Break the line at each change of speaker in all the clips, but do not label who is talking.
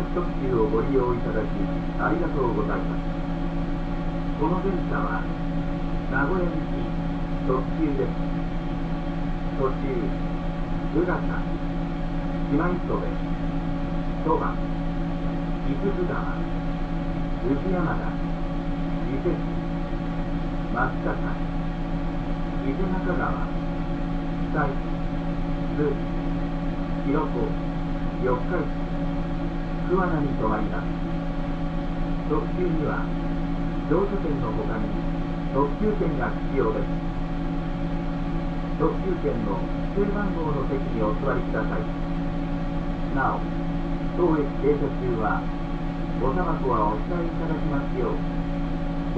近鉄特急をご利用いただきありがとうございます。この電車は名古屋行き特急です途中宇形島磯部そば伊豆津川宇山田伊勢市松阪伊勢中川北市津広子四日市桑名に停まります特急には乗車券の他に特急券が必要です。特急券の指定番号の席にお座りください。なお当駅停車中はごタバコはお控えいただきますよう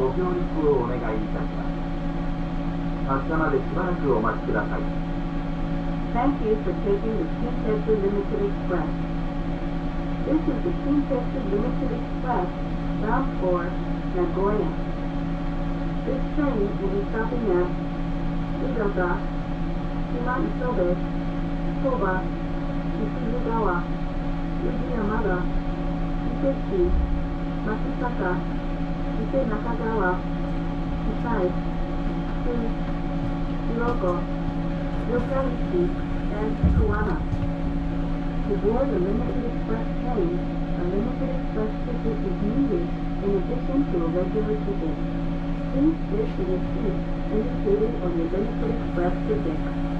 ご協力をお願いいたします。発車までしばらくお待ちください。
Thank you for taking the Kintetsu Limited Express. This is the Kintetsu Limited Express bound for Nagoya. This train will be stopping at Udoga, Shima Isobe, Soba, Isuzugawa, Ujiyamada, Ikechi, Matsutaka, Ise Nakagawa, Kisai, Tsu, Hiroko, Yokaichi, and Kuwana. To board a limited train, a limited express ticket is needed in addition to a regular ticket. Please switch to the seat indicated on your limited express ticket.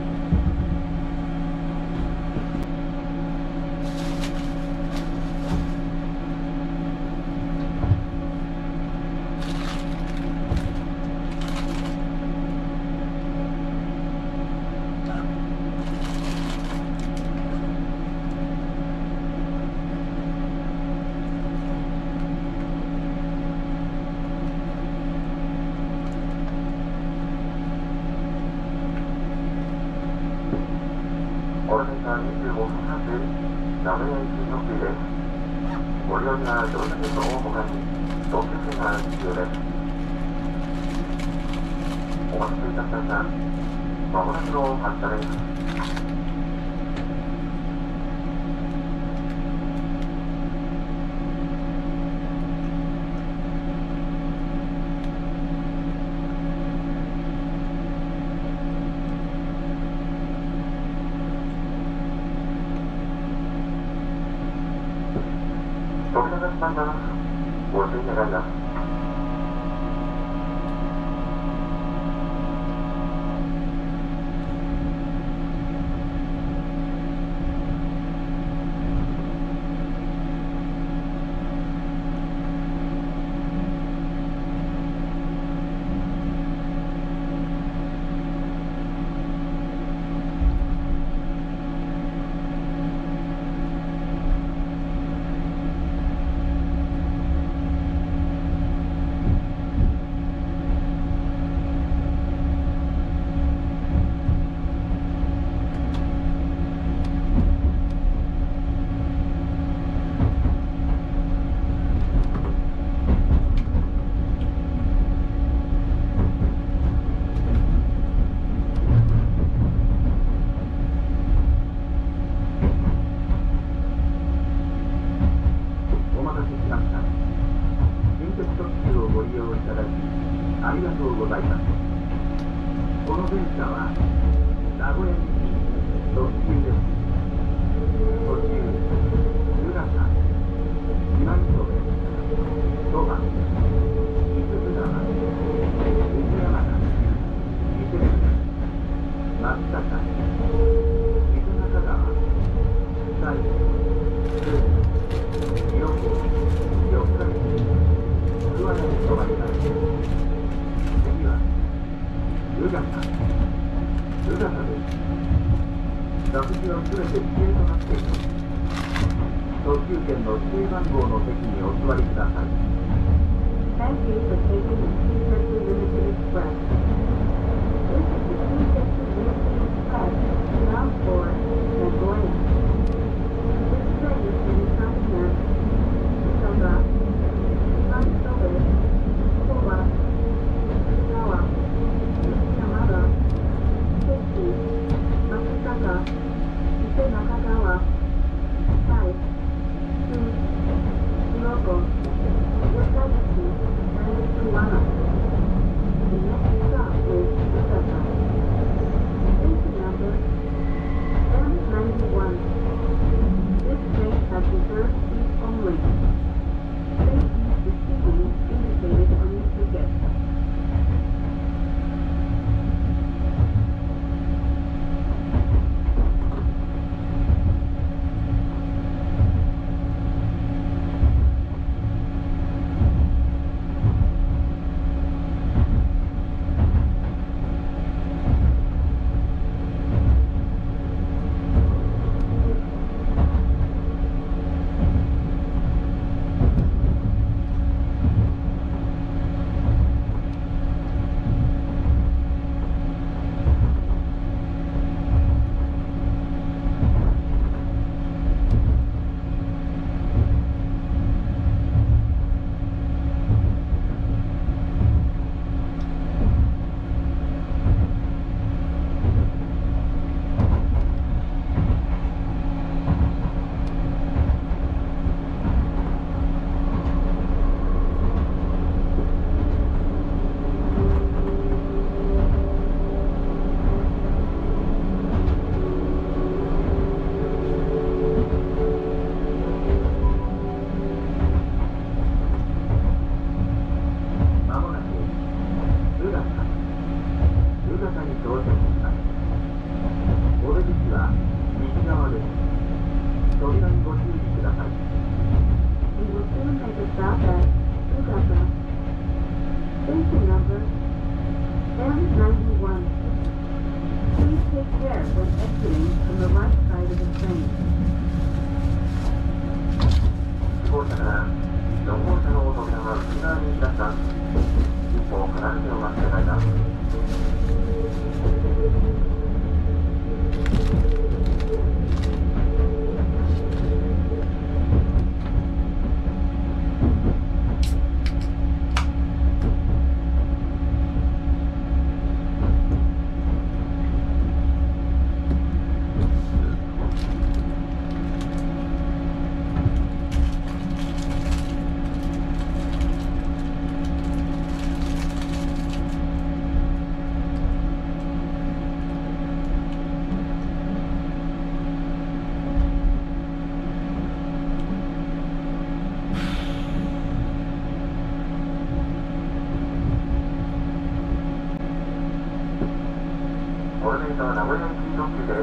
Arizona, wishing
to consider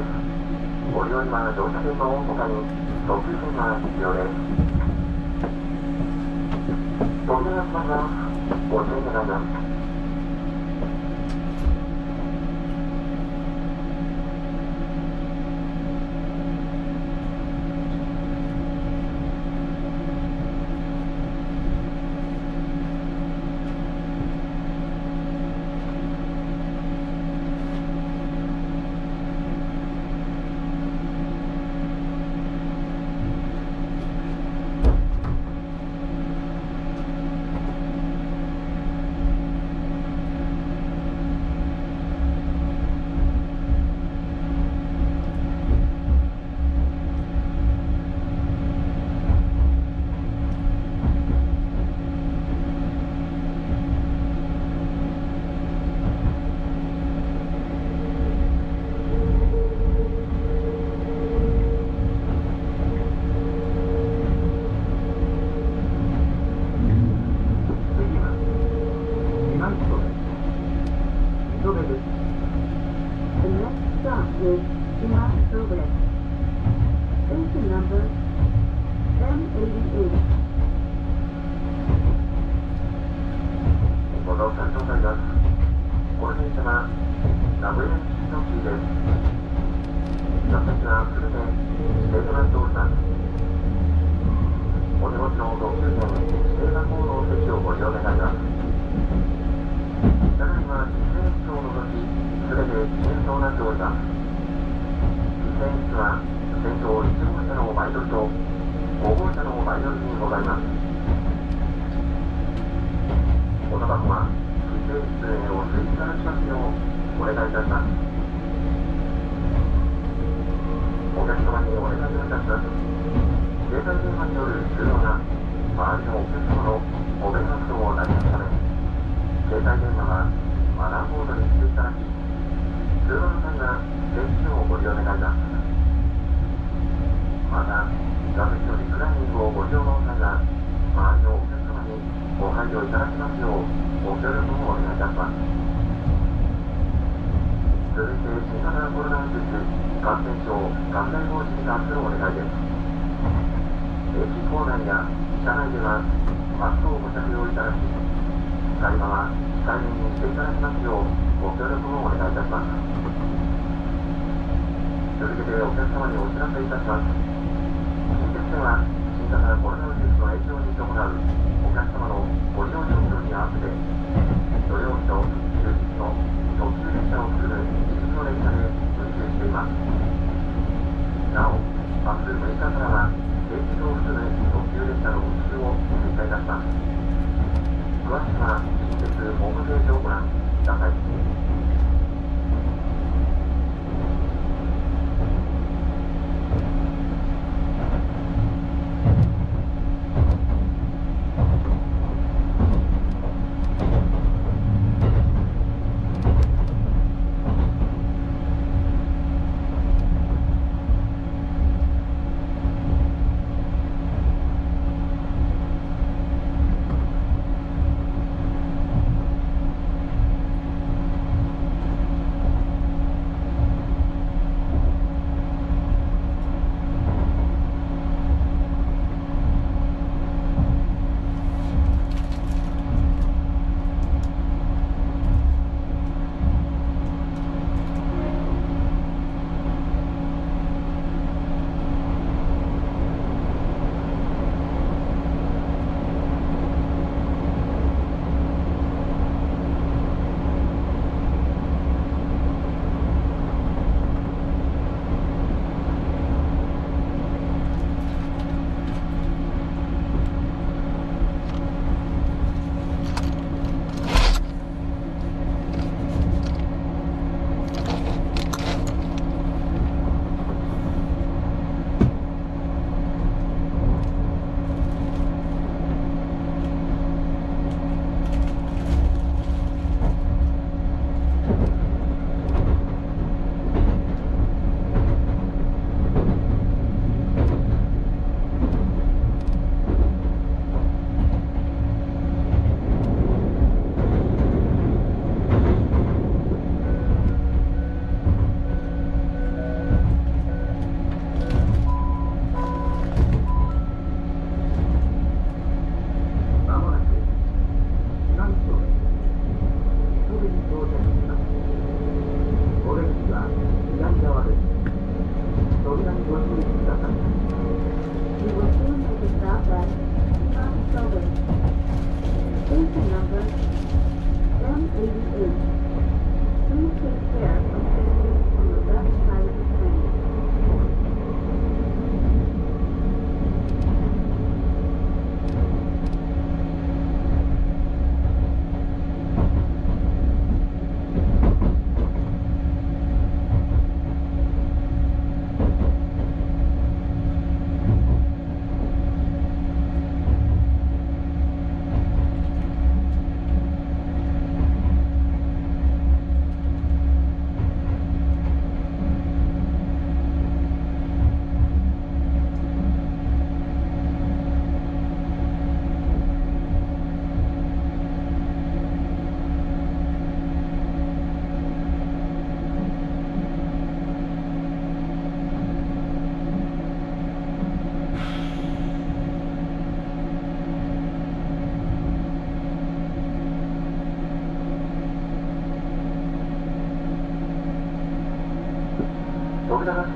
for
your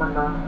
Mặt.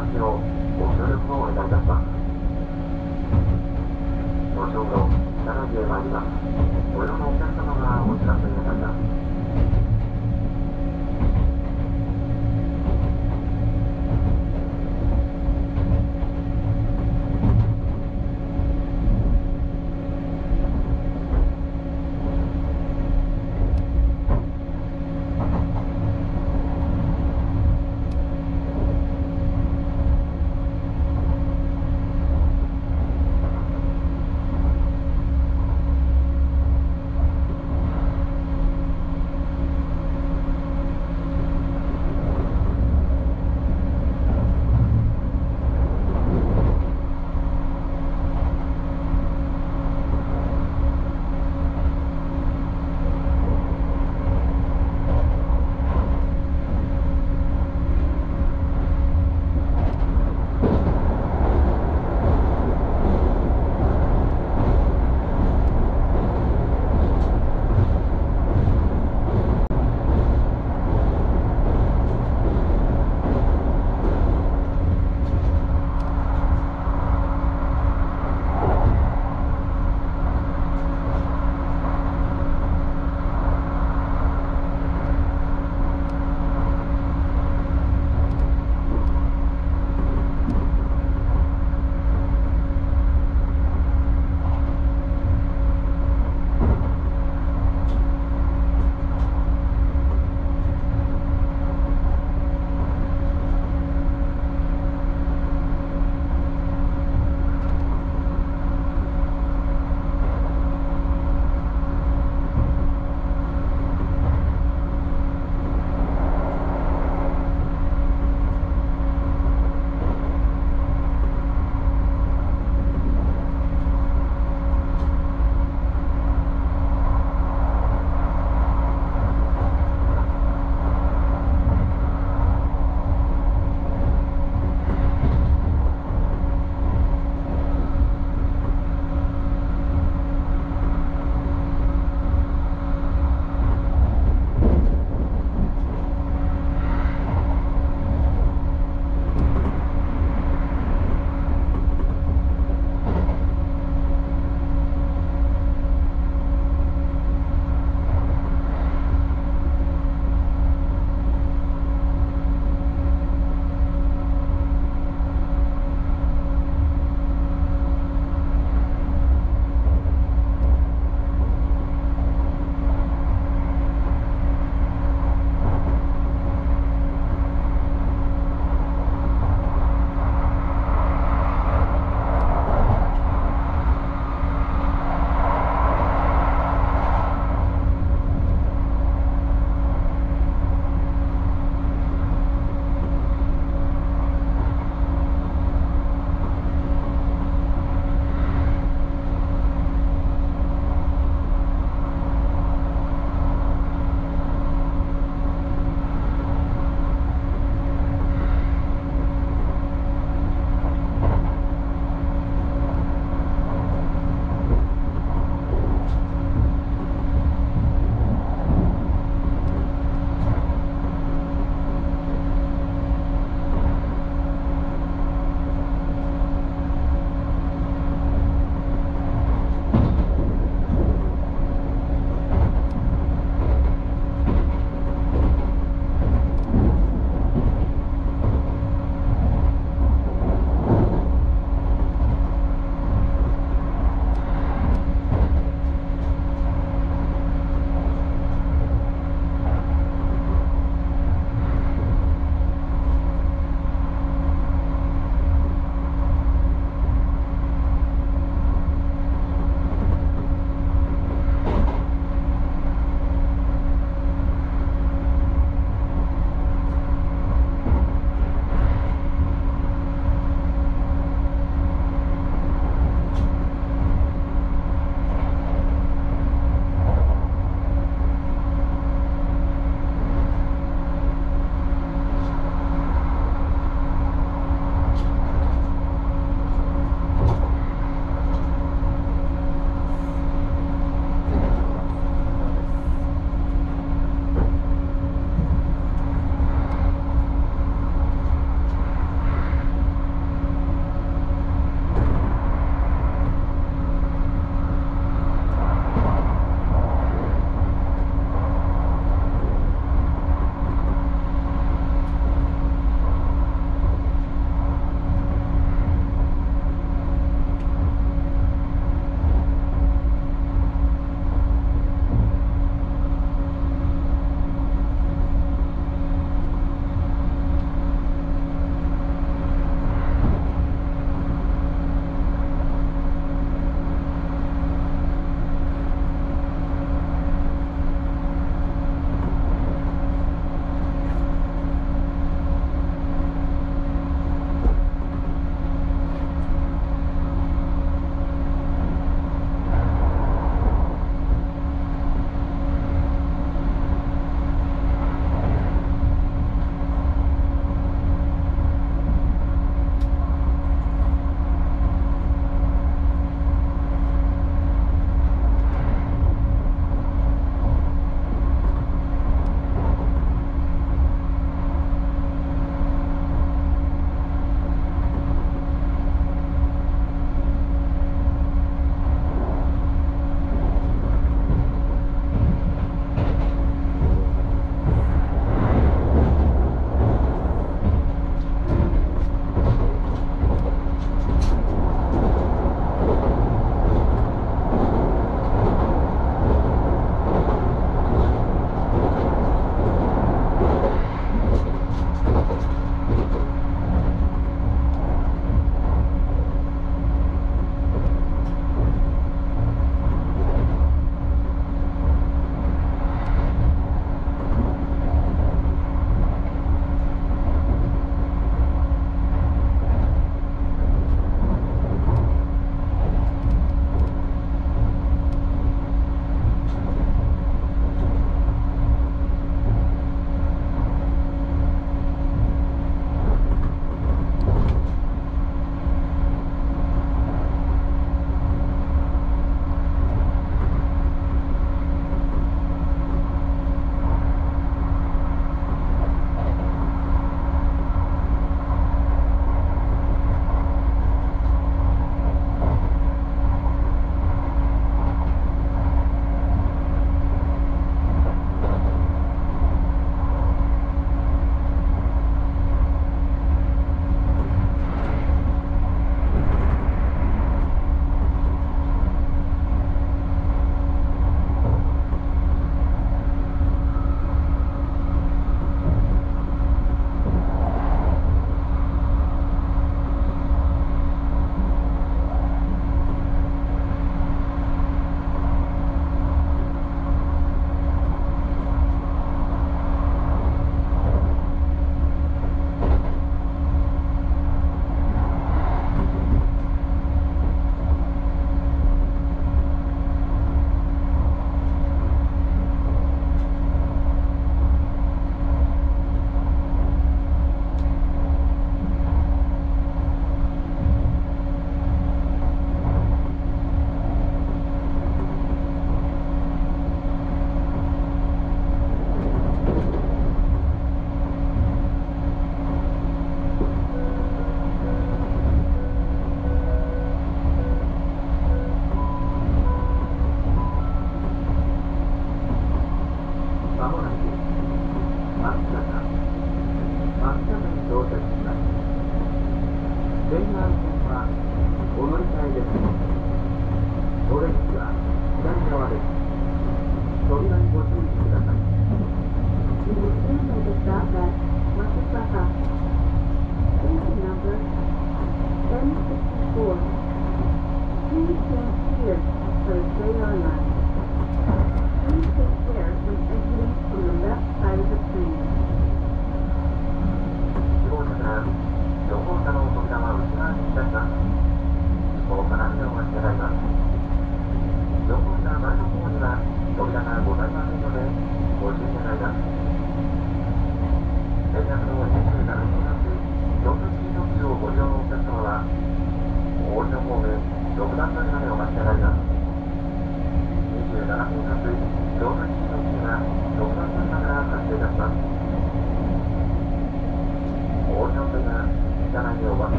ご
協力をお願いいたしますご正いた。だいてまい
りますご用の
お
客様がお知らせ
に
たります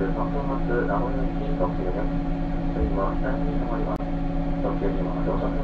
東京発名古屋行き特急です。次は3人ります。特急には乗車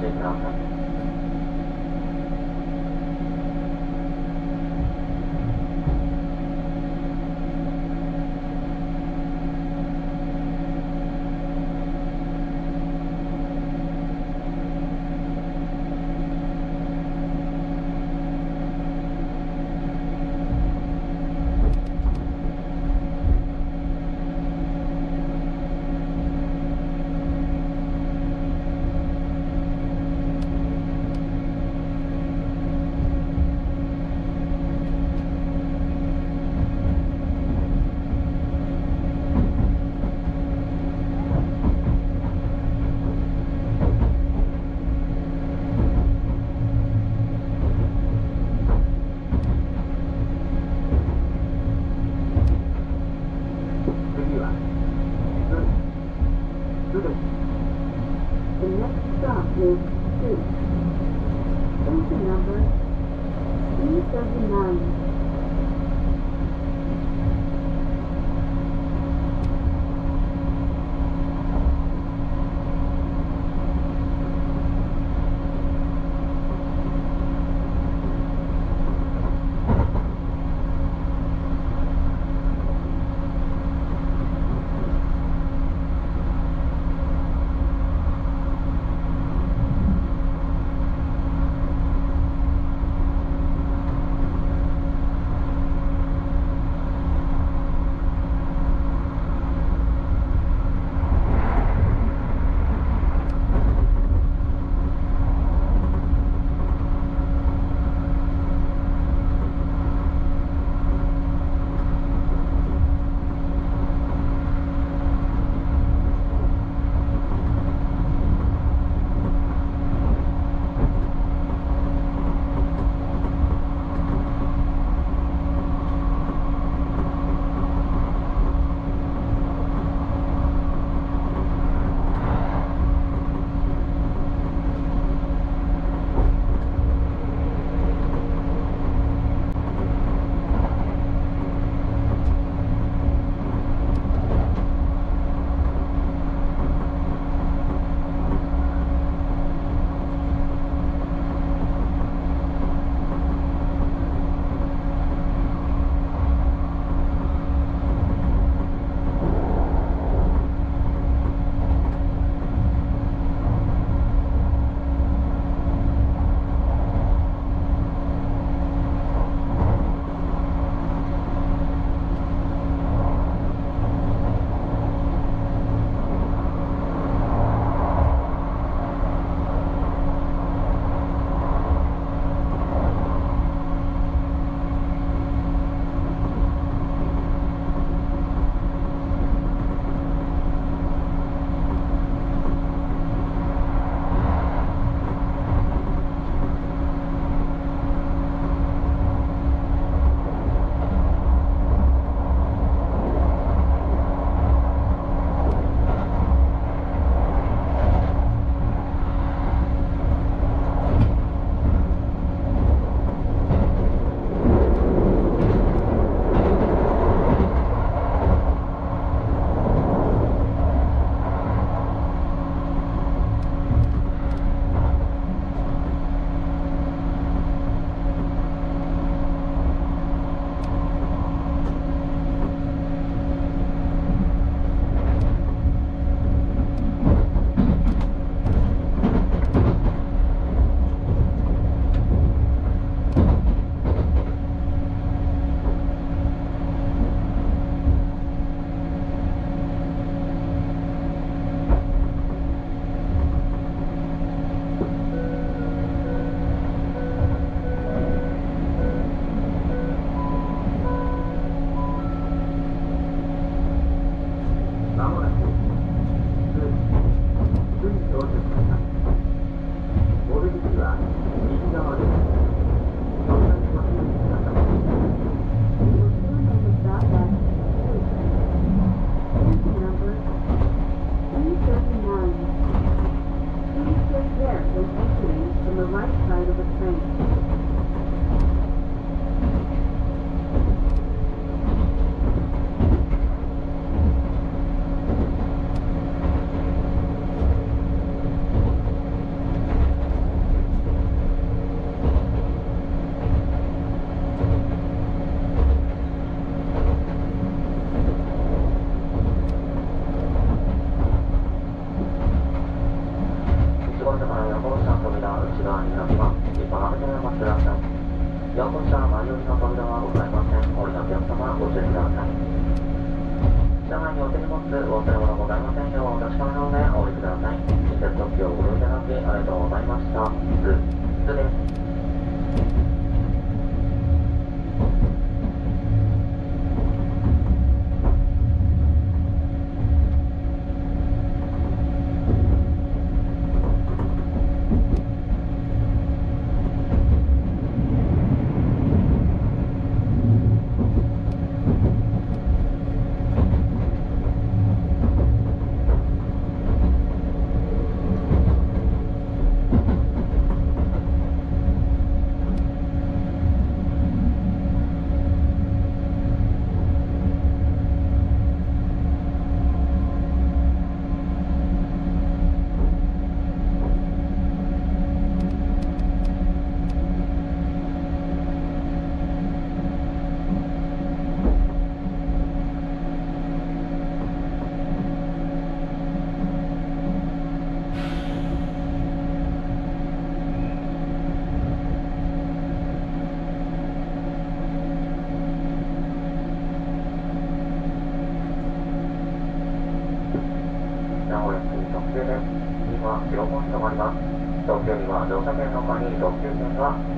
เด็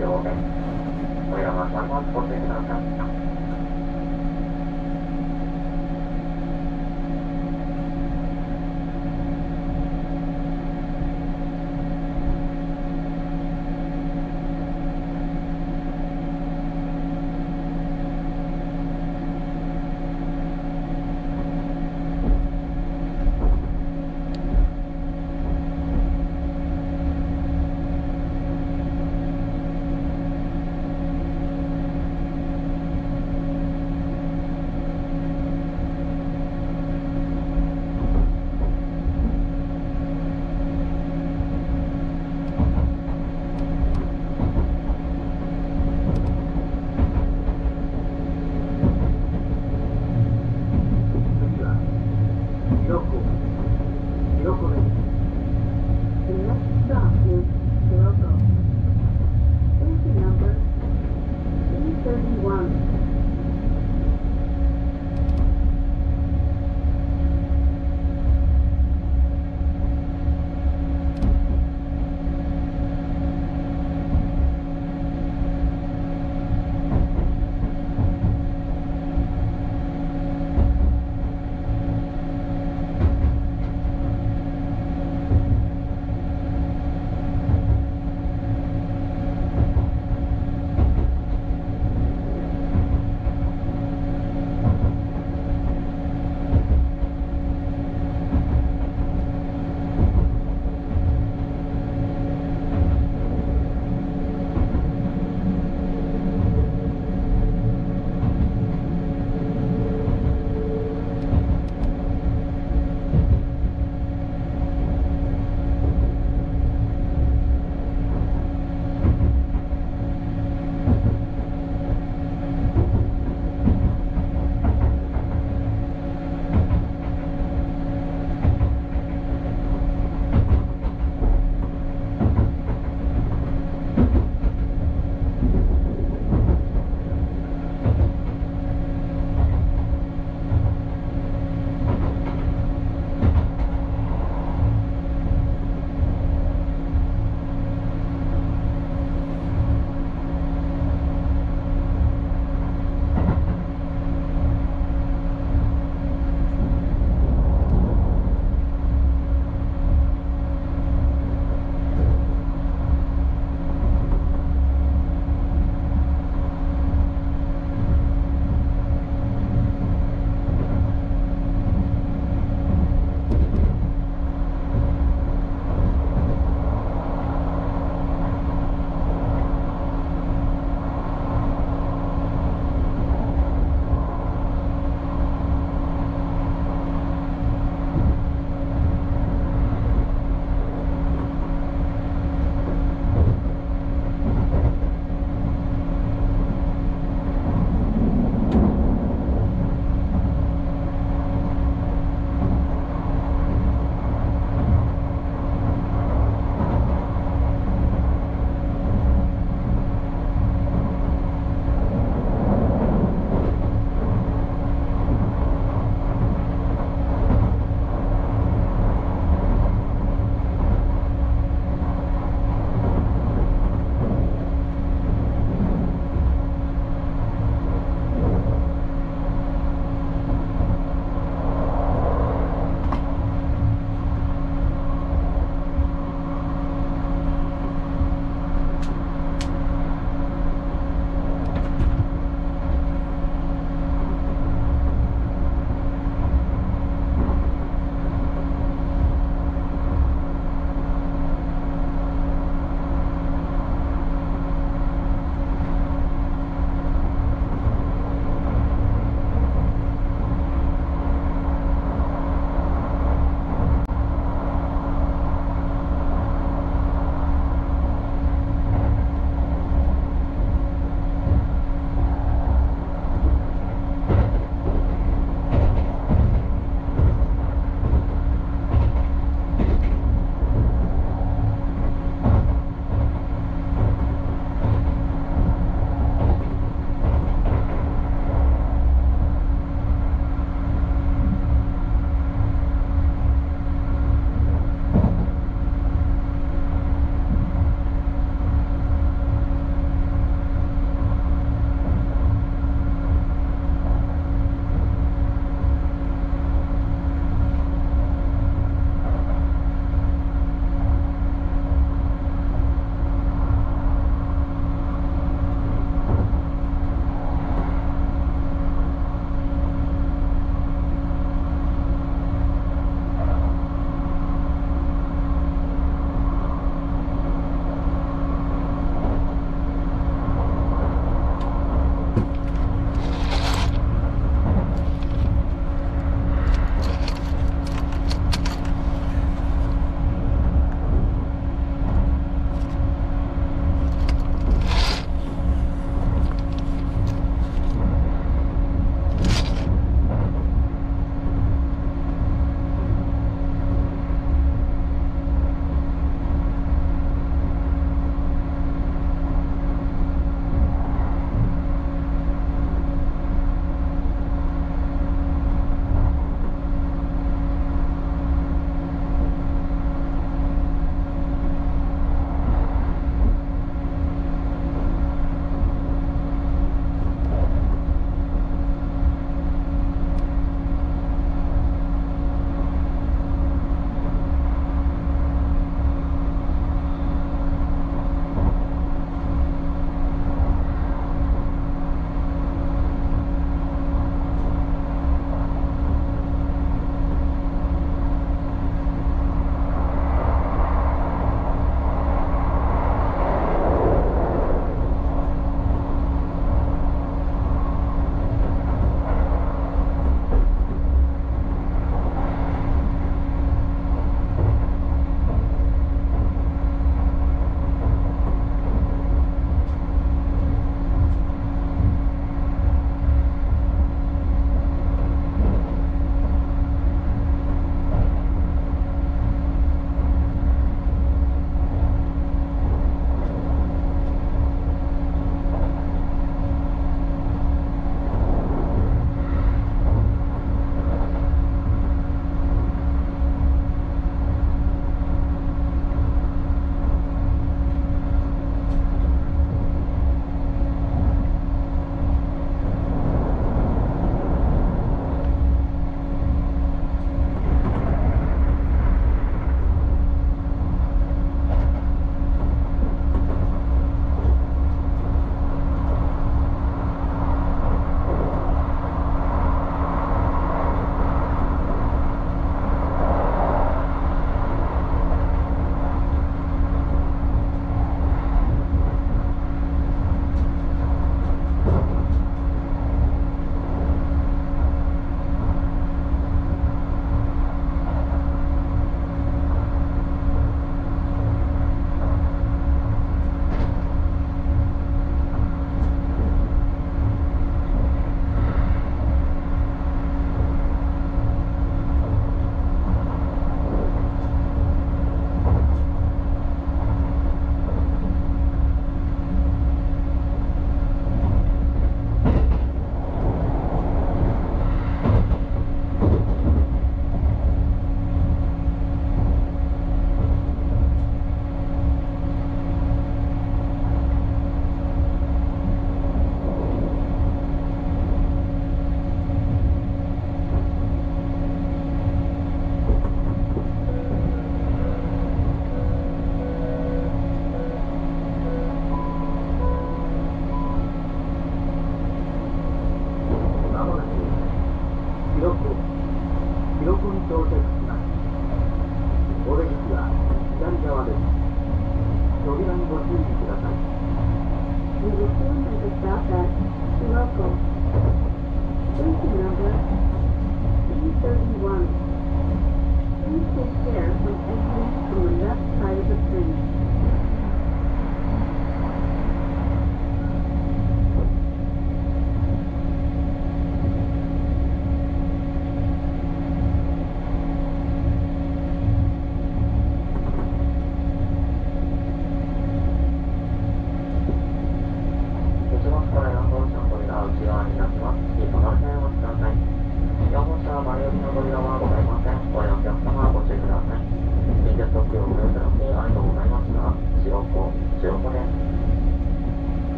your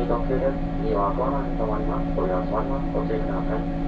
260円、2は5万、止まります。ご利用します。ご注意ください。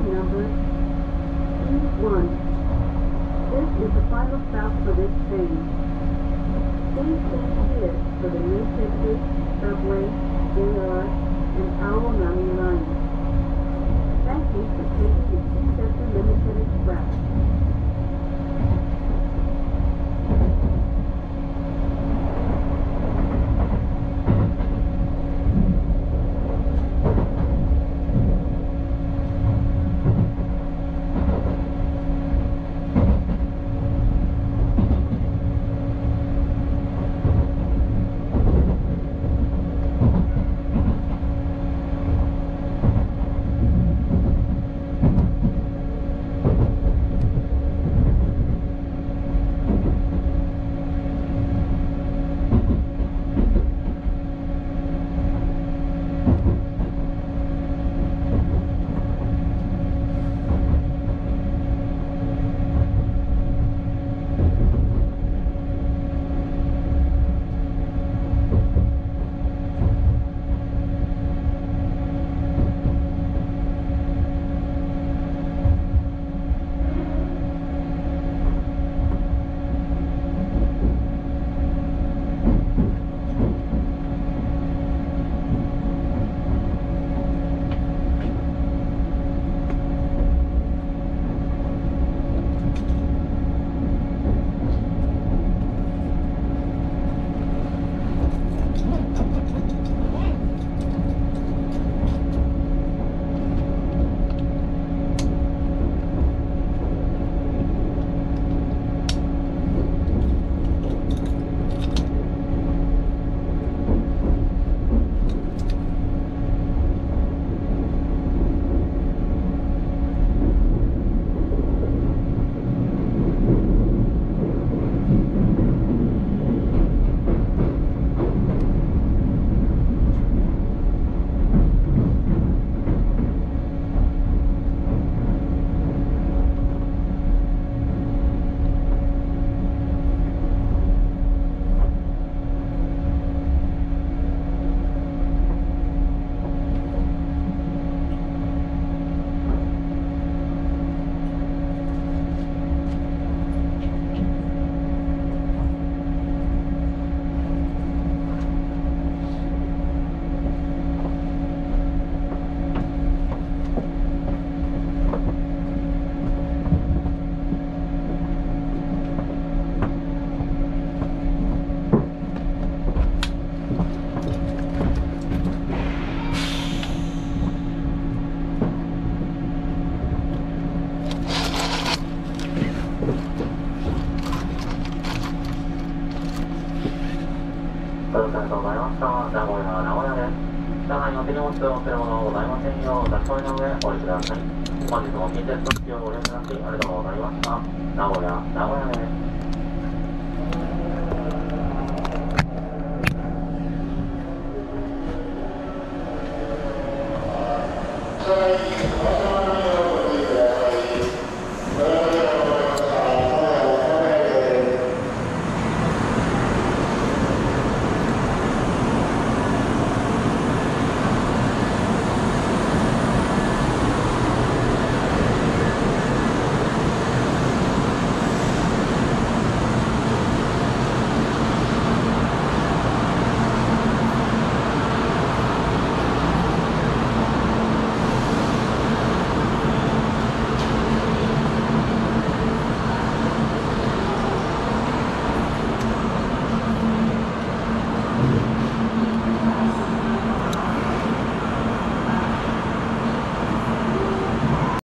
Booking number E1. This is the final stop for this train. Please stand here for the New City Subway, JR, and Owl Mountain Line. Thank you for taking the Chichester Limited Express.